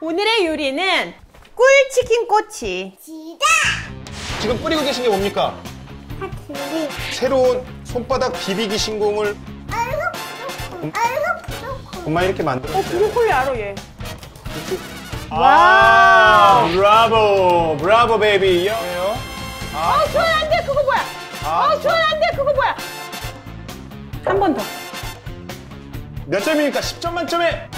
오늘의 요리는 꿀치킨 꼬치. 지다! 지금 뿌리고 계신 게 뭡니까? 파티리 새로운 손바닥 비비기 신공을 아이고, 부족해. 아이고, 부족해. 엄마 이렇게 만들었어요. 어, 브로콜리 알아, 얘. 아, 와, 브라보, 브라보 베이비. 요 어, 주원 안 돼, 그거 뭐야? 아. 어, 주원 안 돼, 그거 뭐야? 한 번 더. 몇 점입니까? 10점 만점에